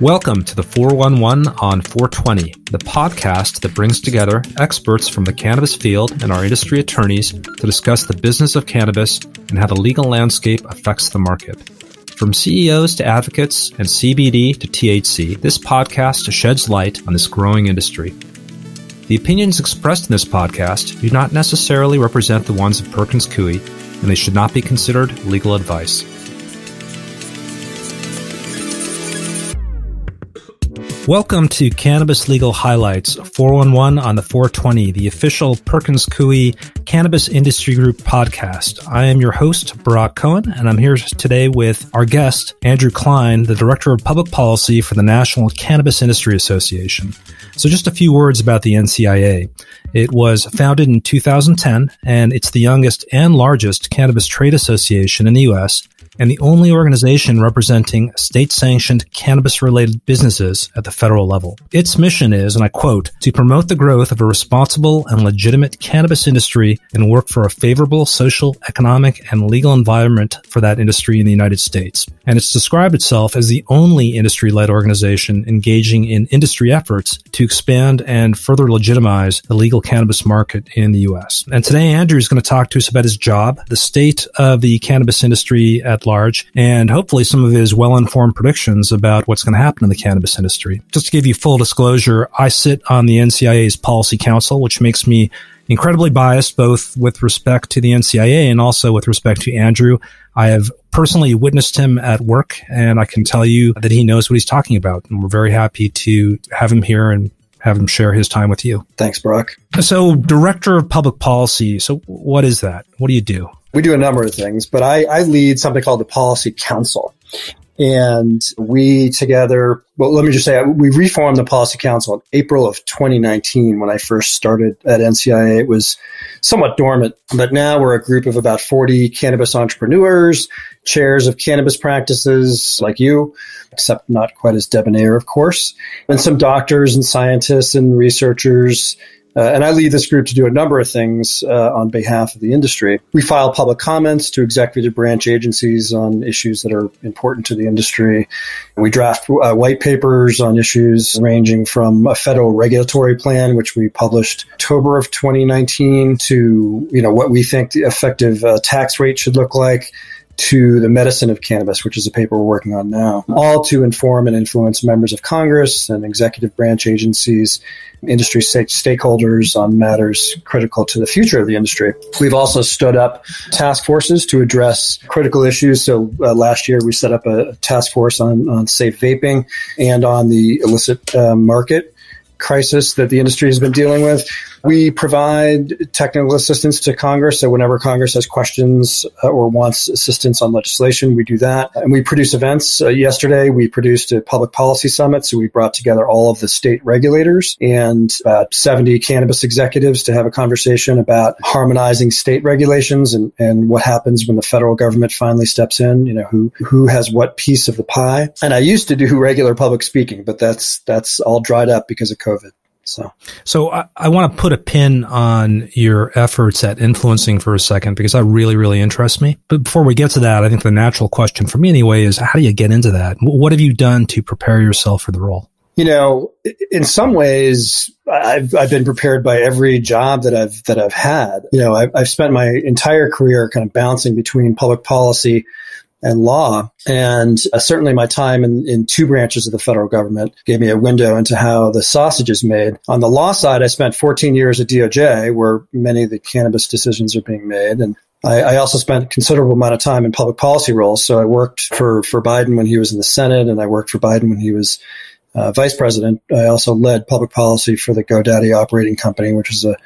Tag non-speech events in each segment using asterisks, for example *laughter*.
Welcome to the 411 on 420, the podcast that brings together experts from the cannabis field and our industry attorneys to discuss the business of cannabis and how the legal landscape affects the market. From CEOs to advocates and CBD to THC, this podcast sheds light on this growing industry. The opinions expressed in this podcast do not necessarily represent the ones of Perkins Coie, and they should not be considered legal advice. Welcome to Cannabis Legal Highlights 411 on the 420, the official Perkins Coie Cannabis Industry Group podcast. I am your host, Barak Cohen, and I'm here today with our guest, Andrew Kline, the Director of Public Policy for the National Cannabis Industry Association. So just a few words about the NCIA. It was founded in 2010, and it's the youngest and largest cannabis trade association in the U.S and the only organization representing state sanctioned cannabis related businesses at the federal level. Its mission is, and I quote, to promote the growth of a responsible and legitimate cannabis industry and work for a favorable social, economic, and legal environment for that industry in the United States. And it's described itself as the only industry led organization engaging in industry efforts to expand and further legitimize the legal cannabis market in the U.S. And today, Andrew is going to talk to us about his job, the state of the cannabis industry at large, and hopefully some of his well-informed predictions about what's going to happen in the cannabis industry. Just to give you full disclosure, I sit on the NCIA's policy council, which makes me incredibly biased both with respect to the NCIA and also with respect to Andrew. I have personally witnessed him at work and I can tell you that he knows what he's talking about. And we're very happy to have him here and have him share his time with you. Thanks, Brock. So, Director of Public Policy. So, what is that? What do you do? We do a number of things, but I, I lead something called the Policy Council. And we together, well, let me just say, we reformed the Policy Council in April of 2019 when I first started at NCIA. It was somewhat dormant, but now we're a group of about 40 cannabis entrepreneurs, chairs of cannabis practices like you, except not quite as debonair, of course, and some doctors and scientists and researchers uh, and I lead this group to do a number of things uh, on behalf of the industry. We file public comments to executive branch agencies on issues that are important to the industry. We draft uh, white papers on issues ranging from a federal regulatory plan, which we published October of 2019, to you know what we think the effective uh, tax rate should look like to the medicine of cannabis, which is a paper we're working on now, all to inform and influence members of Congress and executive branch agencies, industry stakeholders on matters critical to the future of the industry. We've also stood up task forces to address critical issues. So uh, last year we set up a task force on, on safe vaping and on the illicit uh, market crisis that the industry has been dealing with. We provide technical assistance to Congress. So whenever Congress has questions uh, or wants assistance on legislation, we do that. And we produce events. Uh, yesterday, we produced a public policy summit. So we brought together all of the state regulators and about 70 cannabis executives to have a conversation about harmonizing state regulations and, and what happens when the federal government finally steps in, you know, who, who has what piece of the pie. And I used to do *laughs* regular public speaking, but that's, that's all dried up because of COVID. So, so I, I want to put a pin on your efforts at influencing for a second because that really, really interests me. But before we get to that, I think the natural question for me anyway is how do you get into that? What have you done to prepare yourself for the role? You know, in some ways, I've, I've been prepared by every job that I've, that I've had. You know, I've, I've spent my entire career kind of bouncing between public policy and law. And uh, certainly my time in, in two branches of the federal government gave me a window into how the sausage is made. On the law side, I spent 14 years at DOJ where many of the cannabis decisions are being made. And I, also spent a considerable amount of time in public policy roles. So I worked for, for Biden when he was in the Senate and I worked for Biden when he was uh, vice president. I also led public policy for the GoDaddy operating company, which is a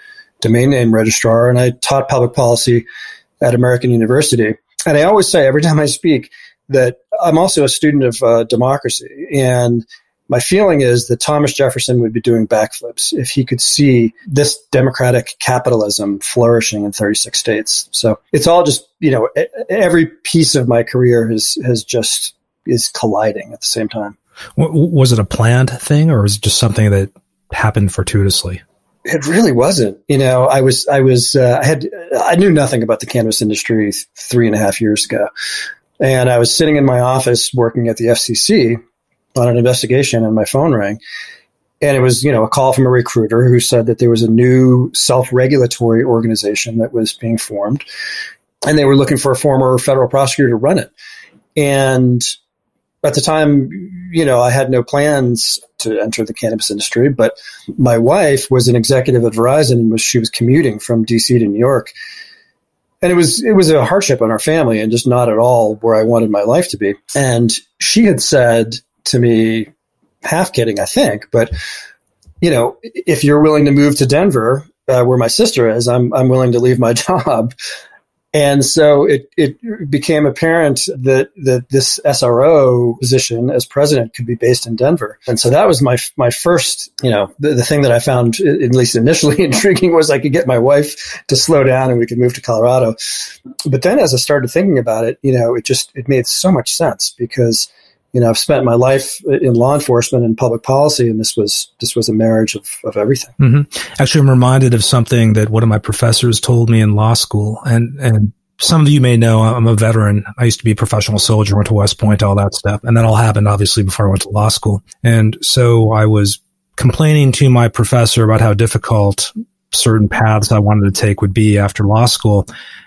domain name registrar. And I taught public policy at American University. And I always say every *laughs* time I speak that I'm also a student of uh, democracy. And my feeling is that Thomas Jefferson would be doing backflips if he could see this democratic capitalism flourishing in 36 states. So it's all just, you know, every piece of my career has, has just is colliding at the same time. Was it a planned thing or was it just something that happened fortuitously? It really wasn't. You know, I was, I was, uh, I had, I knew nothing about the cannabis industry three and a half years ago. And I was sitting in my office working at the FCC on an investigation and my phone rang. And it was, you know, a call from a recruiter who said that there was a new self-regulatory organization that was being formed and they were looking for a former federal prosecutor to run it. And at the time, you know, I had no plans to enter the cannabis industry, but my wife was an executive at Verizon and was, she was commuting from DC to New York. And it was, it was a hardship on our family and just not at all where I wanted my life to be. And she had said to me, half kidding, I think, but you know, if you're willing to move to Denver, uh, where my sister is, I'm, I'm willing to leave my *laughs* job. And so it, it became apparent that, that this SRO position as president could be based in Denver. And so that was my, my first, you know, the, the thing that I found, at least initially *laughs* intriguing was I could get my wife to slow down and we could move to Colorado. But then as I started thinking about it, you know, it just, it made so much sense because you know, I've spent my life in law enforcement and public policy, and this was this was a marriage of, of everything. Mm-hmm. Actually, I'm reminded of something that one of my professors told me in law school, and and some of you may know I'm a veteran. I used to be a professional soldier, went to West Point, all that stuff, and that all happened obviously before I went to law school. And so I was complaining to my professor about how difficult certain paths I wanted to take would be after law school,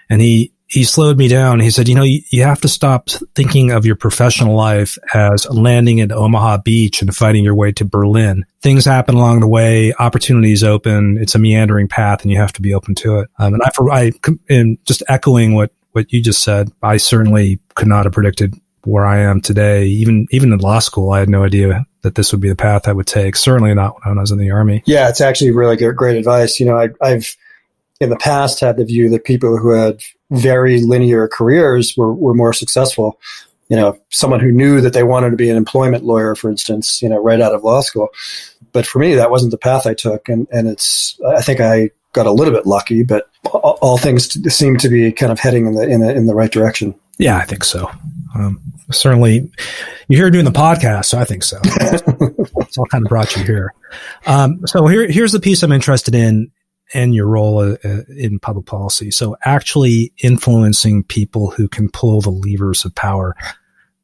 and he he slowed me down. He said, you know, you, you, have to stop thinking of your professional life as landing at Omaha Beach and fighting your way to Berlin. Things happen along the way. Opportunities open. It's a meandering path and you have to be open to it. Um, and I, I, and just echoing what, what you just said, I certainly could not have predicted where I am today. Even, even in law school, I had no idea that this would be the path I would take. Certainly not when I was in the army. Yeah, it's actually really good, great advice. You know, I, I've, in the past had the view that people who had very linear careers were, were more successful. You know, someone who knew that they wanted to be an employment lawyer, for instance, you know, right out of law school. But for me, that wasn't the path I took. And, and it's, I think I got a little bit lucky, but all, all things seem to be kind of heading in the, in the, in the right direction. Yeah, I think so. Um, certainly, you're here doing the podcast, so I think so. *laughs* It's all kind of brought you here. Um, so here, here's the piece I'm interested in and your role uh, uh, in public policy. So actually influencing people who can pull the levers of power.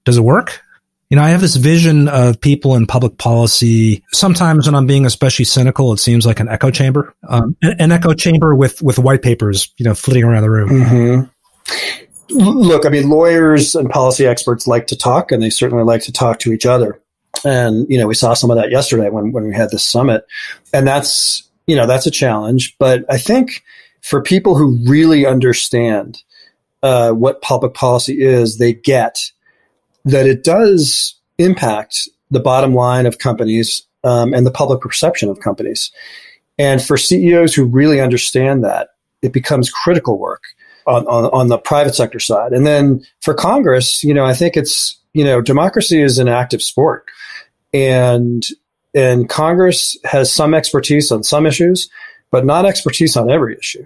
Does it work? You know, I have this vision of people in public policy. Sometimes when I'm being especially cynical, it seems like an echo chamber, um, an, echo chamber with, with white papers, you know, flitting around the room. Mm-hmm. Look, I mean, lawyers and policy experts like to talk and they certainly like to talk to each other. And, you know, we saw some of that yesterday when, when we had this summit. And that's, you know, that's a challenge. But I think for people who really understand uh, what public policy is, they get that it does impact the bottom line of companies um, and the public perception of companies. And for CEOs who really understand that, it becomes critical work on, on, on the private sector side. And then for Congress, you know, I think it's, you know, democracy is an active sport. And and Congress has some expertise on some issues, but not expertise on every issue.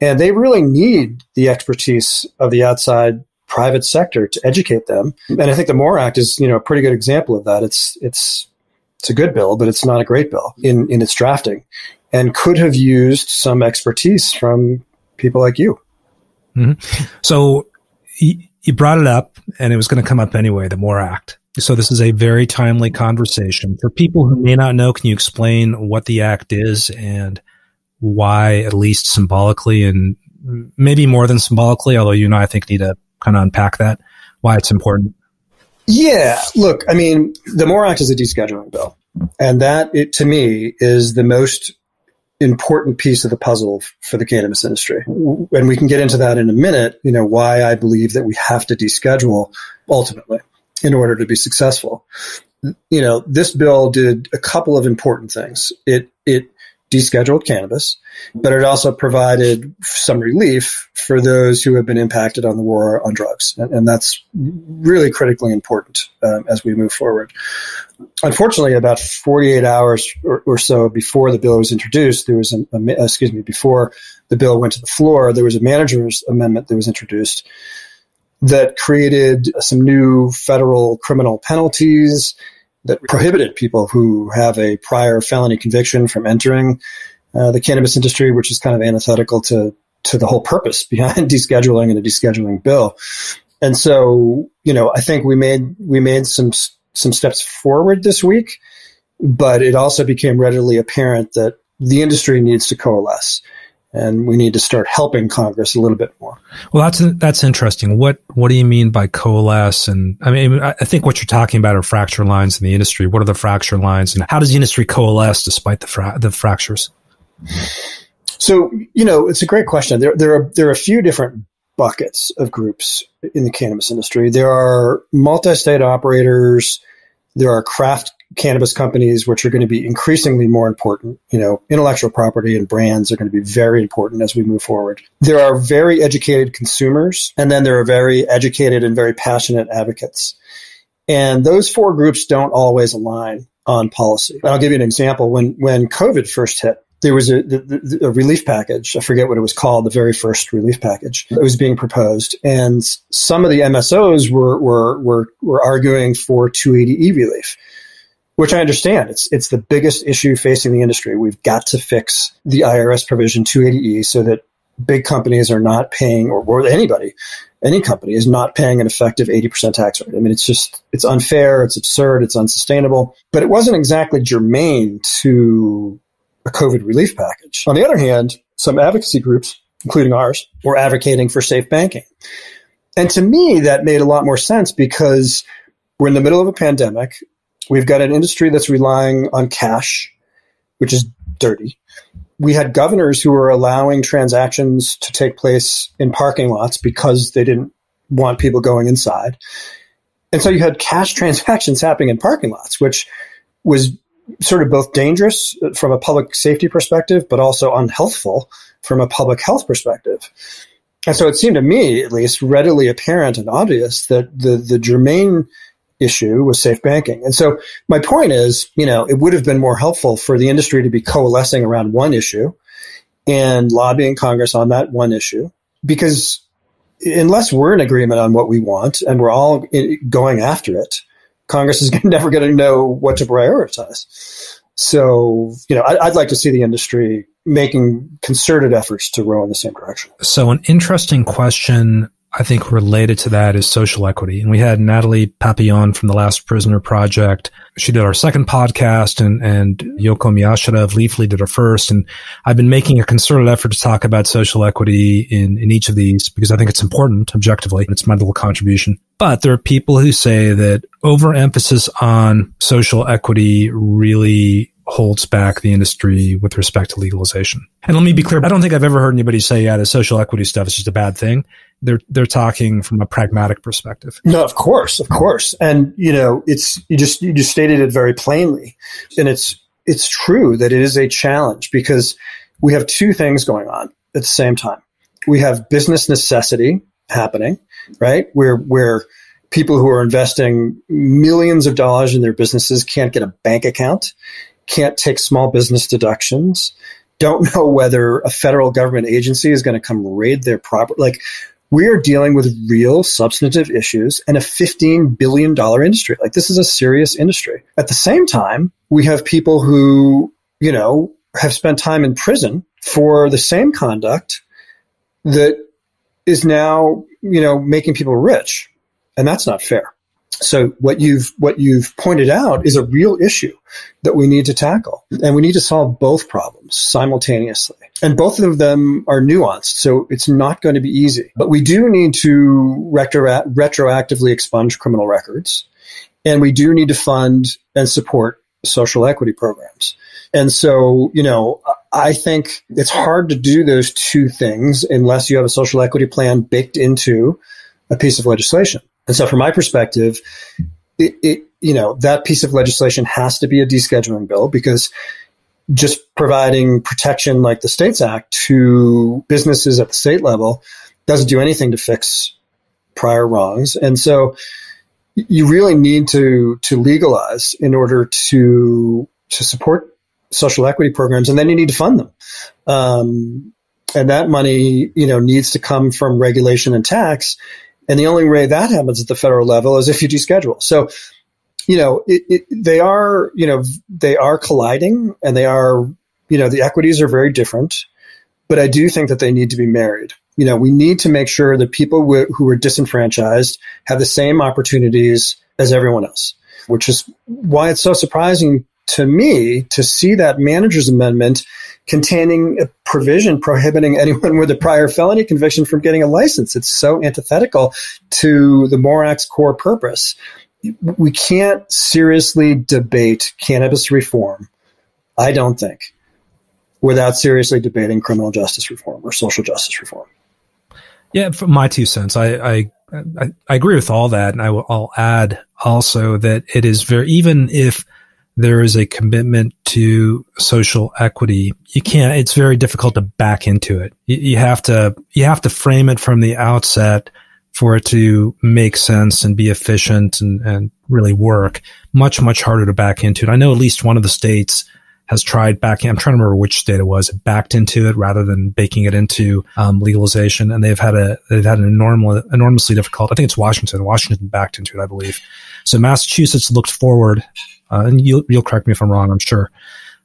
And they really need the expertise of the outside private sector to educate them. And I think the MORE Act is, you know, a pretty good example of that. It's, it's, it's a good bill, but it's not a great bill in, in its drafting and could have used some expertise from people like you. Mm-hmm. So you brought it up and it was going to come up anyway, the MORE Act. So this is a very timely conversation. For people who may not know, can you explain what the act is and why, at least symbolically and maybe more than symbolically, although you and I, I think need to kind of unpack that, why it's important? Yeah. Look, I mean, the MORE Act is a descheduling bill. And that, it, to me, is the most important piece of the puzzle for the cannabis industry. And we can get into that in a minute, you know, why I believe that we have to deschedule ultimately in order to be successful. You know, this bill did a couple of important things. It it descheduled cannabis, but it also provided some relief for those who have been impacted on the war on drugs, and, and that's really critically important um, as we move forward. Unfortunately, about 48 hours or, or, so before the bill was introduced, there was an excuse me before the bill went to the floor, there was a manager's amendment that was introduced that created some new federal criminal penalties that prohibited people who have a prior felony conviction from entering uh, the cannabis industry, which is kind of antithetical to to the whole purpose *laughs* behind descheduling and a descheduling bill. And so, you know, I think we made we made some some steps forward this week, but it also became readily apparent that the industry needs to coalesce and we need to start helping Congress a little bit more. Well, that's that's interesting. What what do you mean by coalesce? And I mean, I think what you're talking about are fracture lines in the industry. What are the fracture lines, and how does the industry coalesce despite the fra- the fractures? So, you know, it's a great question. There there are there are a few different buckets of groups in the cannabis industry. There are multi-state operators. There are craft cannabis companies, which are going to be increasingly more important. You know, intellectual property and brands are going to be very important as we move forward. There are very educated consumers, and then there are very educated and very passionate advocates. And those four groups don't always align on policy. I'll give you an example. When when COVID first hit, there was a, a, relief package. I forget what it was called, the very first relief package that was being proposed. And some of the MSOs were, were, were, were arguing for 280E relief, which I understand. It's, it's the biggest issue facing the industry. We've got to fix the IRS provision 280E so that big companies are not paying, or, or anybody, any company is not paying an effective 80% tax rate. I mean, it's just, it's unfair, it's absurd, it's unsustainable, but it wasn't exactly germane to a COVID relief package. On the other hand, some advocacy groups, including ours, were advocating for safe banking. And to me, that made a lot more sense because we're in the middle of a pandemic. We've got an industry that's relying on cash, which is dirty. We had governors who were allowing transactions to take place in parking lots because they didn't want people going inside. And so you had cash *laughs* transactions happening in parking lots, which was sort of both dangerous uh, from a public safety perspective, but also unhealthful from a public health perspective. And so it seemed to me, at least, readily apparent and obvious that the, the germane issue was safe banking. And so my point is, you know, it would have been more helpful for the industry to be coalescing around one issue and lobbying Congress on that one issue because unless we're in agreement on what we want and we're all going after it, Congress is *laughs* never going to know what to prioritize. So, you know, I'd like to see the industry making concerted efforts to row in the same direction. So, an interesting question I think related to that is social equity. And we had Natalie Papillon from the Last Prisoner Project. She did our second podcast and, and Yoko Miyashita of Leafly did our first. And I've been making a concerted effort to talk about social equity in, in each of these because I think it's important objectively. It's my little contribution. But there are people who say that overemphasis on social equity really holds back the industry with respect to legalization. And let me be clear, I don't think I've ever heard anybody say, yeah, the social equity stuff is just a bad thing. They're they're talking from a pragmatic perspective. No, of course, of course. And you know, it's you just you just stated it very plainly. And it's it's true that it is a challenge because we have two things going on at the same time. We have business necessity happening, right? Where where people who are investing millions of dollars in their businesses can't get a bank account can't take small business deductions, don't know whether a federal government agency is going to come raid their property. Like, we are dealing with real substantive issues and a $15 billion industry. Like, this is a serious industry. At the same time, we have people who, you know, have spent time in prison for the same conduct that is now, you know, making people rich. And that's not fair. So what you've what you've pointed out is a real issue that we need to tackle, and we need to solve both problems simultaneously. And both of them are nuanced, so it's not going to be easy. But we do need to retro- retroactively expunge criminal records, and we do need to fund and support social equity programs. And so, you know, I think it's hard to do those two things unless you have a social equity plan baked into a piece of legislation. And so, from my perspective, it, it, you know that piece of legislation has to be a descheduling bill because just providing protection like the States Act to businesses at the state level doesn't do anything to fix prior wrongs. And so, you really need to to legalize in order to to support social equity programs, and then you need to fund them. Um, and that money, you know, needs to come from regulation and tax. And the only way that happens at the federal level is if you deschedule. So, you know, it, it, they are, you know, they are colliding and they are, you know, the equities are very different, but I do think that they need to be married. You know, we need to make sure that people who are disenfranchised have the same opportunities as everyone else, which is why it's so surprising to me to see that manager's amendment containing a provision prohibiting anyone with a prior felony conviction from getting a license. It's so antithetical to the MORE Act's core purpose. We can't seriously debate cannabis reform, I don't think, without seriously debating criminal justice reform or social justice reform. Yeah, from my two cents, I, I I, I, agree with all that, and I will, I'll add also that it is very even if there is a commitment to social equity, you can't. It's very difficult to back into it. You, you have to you have to frame it from the outset for it to make sense and be efficient and, and really work. Much much harder to back into it. I know at least one of the states has tried backing. I'm trying to remember which state it was. Backed into it rather than baking it into um, legalization, and they've had a they've had an enormous, enormously difficult. I think it's Washington. Washington backed into it, I believe. So Massachusetts looked forward, uh, and you'll you'll correct me if I'm wrong. I'm sure.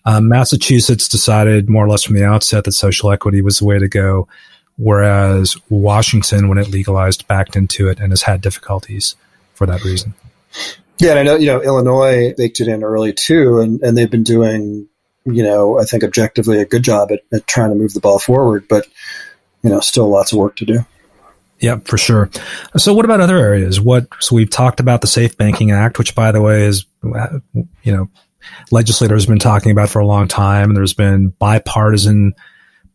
Um, Massachusetts decided more or less from the outset that social equity was the way to go, whereas Washington, when it legalized, backed into it and has had difficulties for that reason. Yeah, and I know you know Illinois baked it in early too, and, and they've been doing you know, I think objectively a good job at, at trying to move the ball forward, but, you know, still lots of work to do. Yep, for sure. So, what about other areas? What so we've talked about the Safe Banking Act, which, by the way, is you know legislators have been talking about for a long time. And there's been bipartisan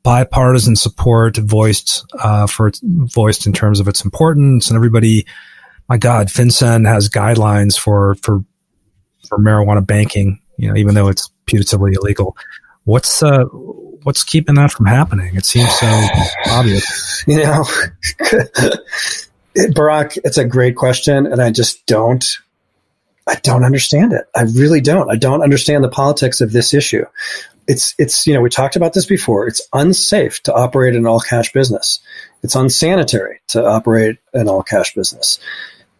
bipartisan support voiced uh, for voiced in terms of its importance, and everybody, my God, FinCEN has guidelines for for for marijuana banking. You know, even though it's putatively illegal. What's uh, what's keeping that from happening? It seems so obvious. *sighs* You know, *laughs* Barak, it's a great question, and I just don't. I don't understand it. I really don't. I don't understand the politics of this issue. It's it's you know we talked about this before. It's unsafe to operate an all cash business. It's unsanitary to operate an all cash business.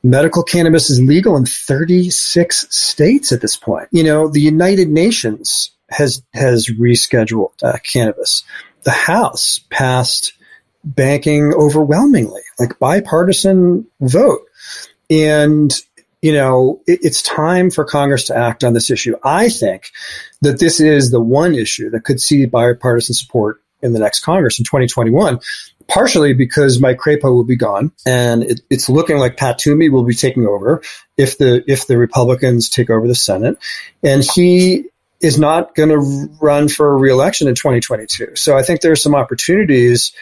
Medical cannabis is legal in 36 states at this point. You know, the United Nations has has rescheduled uh, cannabis. The House passed banking overwhelmingly, like bipartisan vote. And you know, it, it's time for Congress to act on this issue. I think that this is the one issue that could see bipartisan support in the next Congress in 2021 partially because Mike Crapo will be gone, and it, it's looking like Pat Toomey will be taking over if the if the Republicans take over the Senate, and he is not going to run for reelection in 2022. So I think there's some opportunities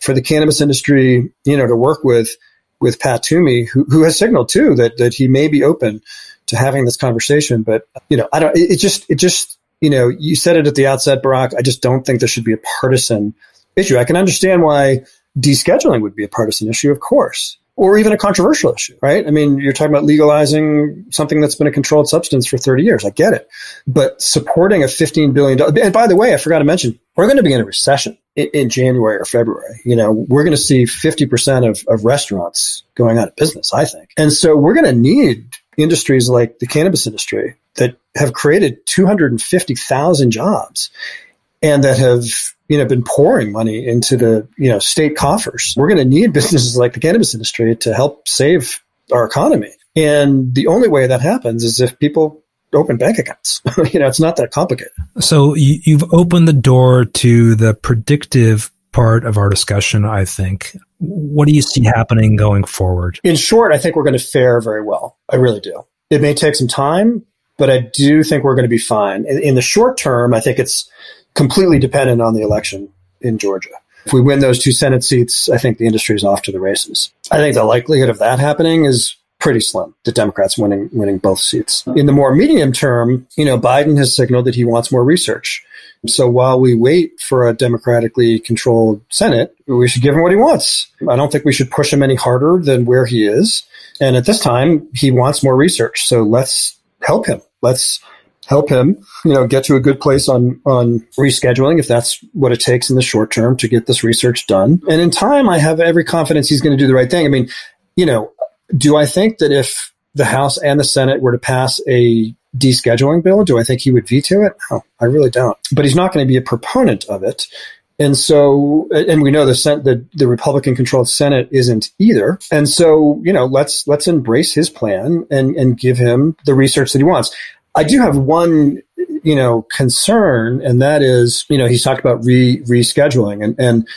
for the cannabis industry, you know, to work with with Pat Toomey, who, who has signaled too that that he may be open to having this conversation. But you know, I don't. It, it just it just you know, you said it at the outset, Barak. I just don't think there should be a partisan issue. I can understand why descheduling would be a partisan issue, of course, or even a controversial issue, right? I mean, you're talking about legalizing something that's been a controlled substance for 30 years. I get it. But supporting a $15 billion, and by the way, I forgot to mention, we're going to be in a recession in, in January or February. You know, we're going to see 50% of, of restaurants going out of business, I think. And so we're going to need industries like the cannabis industry that have created 250,000 jobs and that have you know been pouring money into the you know state coffers. We're going to need *laughs* businesses like the cannabis industry to help save our economy. And the only way that happens is if people open bank accounts. *laughs* you know, it's not that complicated. So you, you've opened the door to the predictive part of our discussion, I think. What do you see happening going forward? In short, I think we're going to fare very well. I really do. It may take some time, but I do think we're going to be fine. In, in the short term, I think it's completely dependent on the election in Georgia. If we win those two Senate seats, I think the industry is off to the races. I think the likelihood of that happening is pretty slim. The Democrats winning winning both seats. In the more medium term, you know, Biden has signaled that he wants more research. So while we wait for a democratically controlled Senate, we should give him what he wants. I don't think we should push him any harder than where he is. And at this time, he wants more research. So let's help him. Let's help him, you know, get to a good place on on rescheduling if that's what it takes in the short term to get this research done. And in time, I have every confidence he's going to do the right thing. I mean, you know, do I think that if the House and the Senate were to pass a descheduling bill, do I think he would veto it? No, I really don't. But he's not going to be a proponent of it. And so, and we know the, the, the Republican controlled Senate isn't either. And so, you know, let's, let's embrace his plan and, and give him the research that he wants. I do have one, you know, concern, and that is, you know, he's talked about re rescheduling and, and,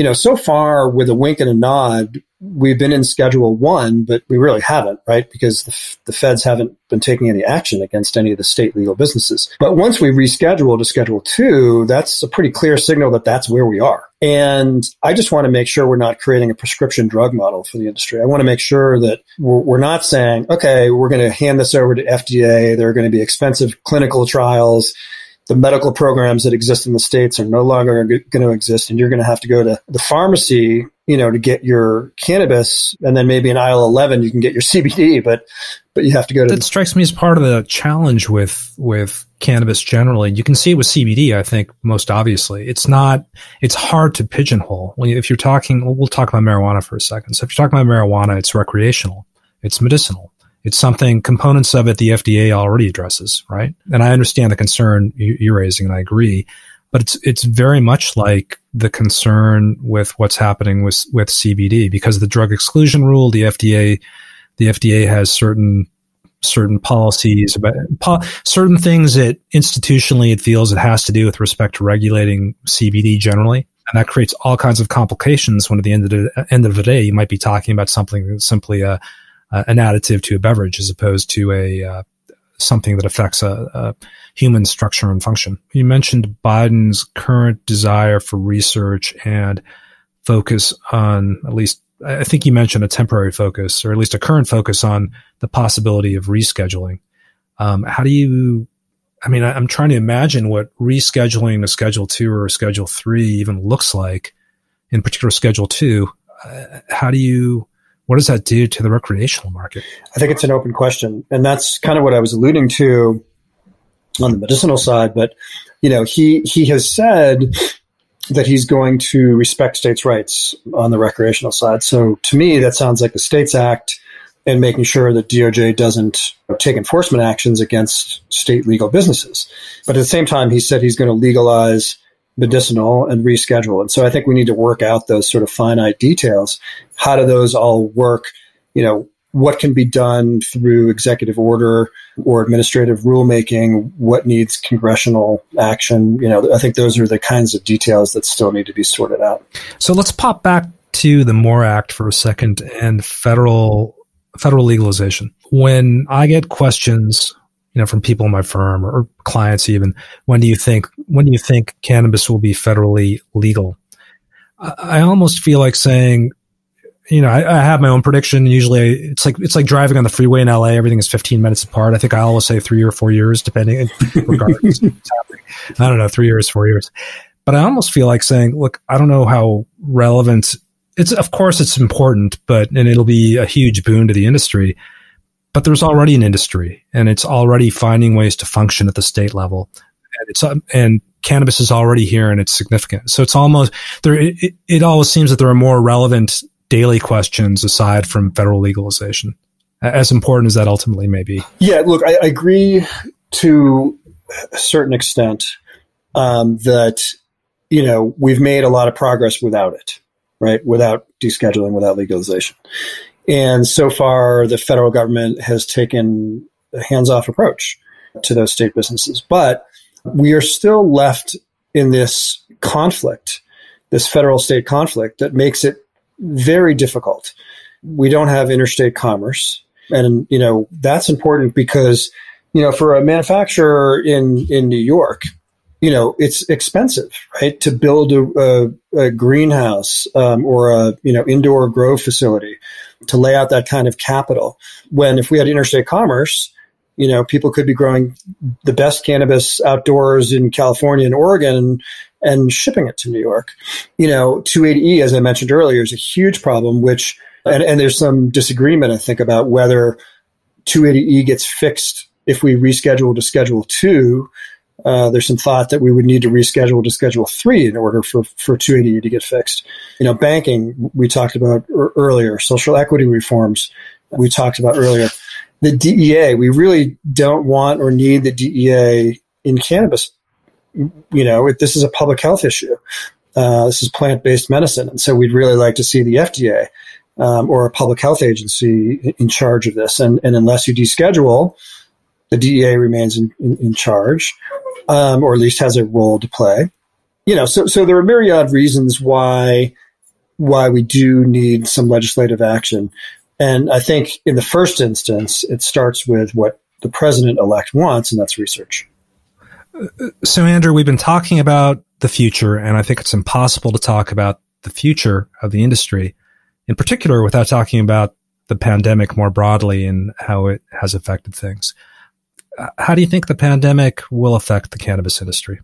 you know, so far with a wink and a nod, we've been in schedule one, but we really haven't, right? Because the, the, feds haven't been taking any action against any of the state legal businesses. But once we reschedule to schedule two, that's a pretty clear signal that that's where we are. And I just want to make sure we're not creating a prescription drug model for the industry. I want to make sure that we're, we're not saying, okay, we're going to hand this over to FDA. There are going to be expensive clinical trials the medical programs that exist in the states are no longer going to exist and you're going to have to go to the pharmacy you know to get your cannabis and then maybe in aisle 11 you can get your *laughs* cbd but but you have to go to that strikes me as part of the challenge with with cannabis generally. You can see it with cbd i think most obviously. It's not it's hard to pigeonhole. When you, if you're talking we'll talk about marijuana for a second. So if you're talking about marijuana it's recreational. It's medicinal it's something components of it the FDA already addresses, right? And I understand the concern you're raising, and I agree. But it's it's very much like the concern with what's happening with with CBD because the drug exclusion rule. The FDA the FDA has certain certain policies about po- certain things that institutionally it feels it has to do with respect to regulating CBD generally. And that creates all kinds of complications when at the end of the end of the day you might be talking about something that's simply a uh, an additive to a beverage as opposed to a uh, something that affects a, a, human structure and function. You mentioned Biden's current desire for research and focus on at least I think you mentioned a temporary focus or at least a current focus on the possibility of rescheduling. Um, how do you I mean, I, am trying to imagine what rescheduling a schedule two or a schedule three even looks like. In particular, schedule two. Uh, how do you what does that do to the recreational market? I think it's an open question. And that's kind of what I was alluding to on the medicinal side. But, you know, he, he has said that he's going to respect states' rights on the recreational side. So to me, that sounds like the States Act and making sure that DOJ doesn't take enforcement actions against state legal businesses. But at the same time, he said he's going to legalize medicinal and reschedule. And so I think we need to work out those sort of finite details. How do those all work? You know, what can be done through executive order or administrative rulemaking? What needs congressional action? You know, I think those are the kinds of details that still need to be sorted out. So let's pop back to the MORE Act for a second and federal federal legalization. When I get questions you know, from people in my firm or clients even, when do you think, when do you think cannabis will be federally legal? I, I almost feel like saying, you know, I, I, have my own prediction. Usually it's like, it's like driving on the freeway in LA. Everything is 15 minutes apart. I think I always say three or four years, depending, *laughs* regardless I don't know, three years, four years. But I almost feel like saying, look, I don't know how relevant it's, of course it's important, but, and it'll be a huge boon to the industry but there's already an industry and it's already finding ways to function at the state level. And it's, um, and cannabis is already here and it's significant. So it's almost there. It, it always seems that there are more relevant daily questions aside from federal legalization, as important as that ultimately may be. Yeah, look, I, I agree to a certain extent um, that you know we've made a lot of progress without it, right? Without descheduling, without legalization, and so far, the federal government has taken a hands off approach to those state businesses. But we are still left in this conflict, this federal state conflict that makes it very difficult. We don't have interstate commerce. And, you know, that's important because, you know, for a manufacturer in, in New York, you know, it's expensive, right? To build a, a, a greenhouse um, or a, you know, indoor grow facility to lay out that kind of capital. When if we had interstate commerce, you know, people could be growing the best cannabis outdoors in California and Oregon and, and shipping it to New York. You know, 280E, as I mentioned earlier, is a huge problem, which, and, and there's some disagreement, I think, about whether 280E gets fixed if we reschedule to Schedule 2 uh, there's some thought that we would need to reschedule to schedule three in order for, for 280 to get fixed. You know, banking, we talked about er- earlier, social equity reforms, we talked about earlier. The DEA, we really don't want or need the DEA in cannabis you know, this is a public health issue. Uh, this is plant based medicine. And so we'd really like to see the FDA um, or a public health agency in charge of this. And, and unless you deschedule, the DEA remains in, in, in charge, um, or at least has a role to play. You know, so so there are myriad reasons why why we do need some legislative action. And I think in the first instance, it starts with what the president elect wants, and that's research. So, Andrew, we've been talking about the future, and I think it's impossible to talk about the future of the industry in particular without talking about the pandemic more broadly and how it has affected things. How do you think the pandemic will affect the cannabis industry?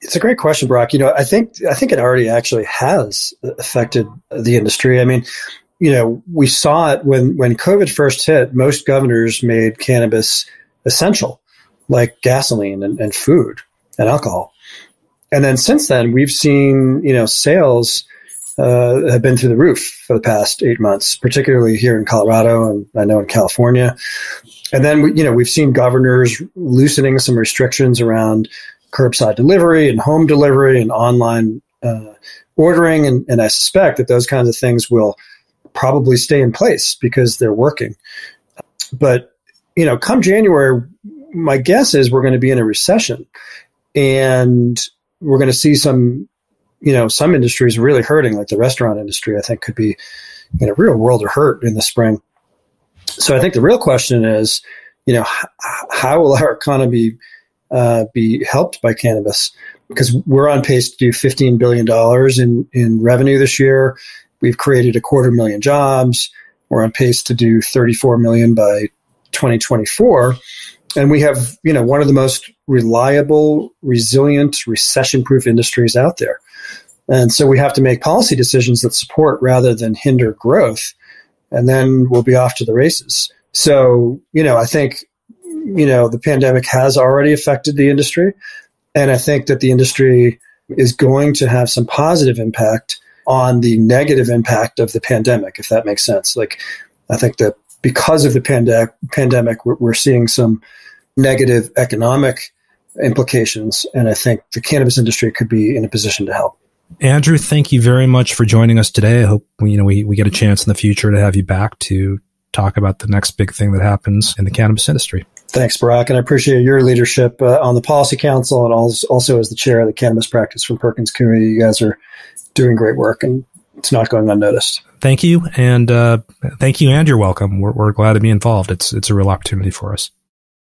It's a great question, Brock. You know, I think I think it already actually has affected the industry. I mean, you know, we saw it when when COVID first hit. Most governors made cannabis essential, like gasoline and, and food and alcohol. And then since then, we've seen you know sales uh, have been through the roof for the past eight months, particularly here in Colorado and I know in California. And then, you know, we've seen governors loosening some restrictions around curbside delivery and home delivery and online uh, ordering. And, and I suspect that those kinds of things will probably stay in place because they're working. But, you know, come January, my guess is we're going to be in a recession and we're going to see some, you know, some industries really hurting, like the restaurant industry, I think could be in a real world of hurt in the spring. So I think the real question is, you know, h- how will our economy uh, be helped by cannabis? Because we're on pace to do $15 billion in, in revenue this year. We've created a quarter million jobs. We're on pace to do 34 million by 2024. And we have, you know, one of the most reliable, resilient, recession proof industries out there. And so we have to make policy decisions that support rather than hinder growth and then we'll be off to the races. So, you know, I think, you know, the pandemic has already affected the industry. And I think that the industry is going to have some positive impact on the negative impact of the pandemic, if that makes sense. Like, I think that because of the pandemic, pandemic, we're, we're seeing some negative economic implications. And I think the cannabis industry could be in a position to help. Andrew, thank you very much for joining us today. I hope you know we, we get a chance in the future to have you back to talk about the next big thing that happens in the cannabis industry. Thanks, Barak, and I appreciate your leadership uh, on the policy council and also as the chair of the cannabis practice from Perkins Coie. You guys are doing great work, and it's not going unnoticed. Thank you, and uh, thank you, and you're welcome. We're, we're glad to be involved. It's it's a real opportunity for us.